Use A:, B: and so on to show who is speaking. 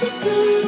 A: to kau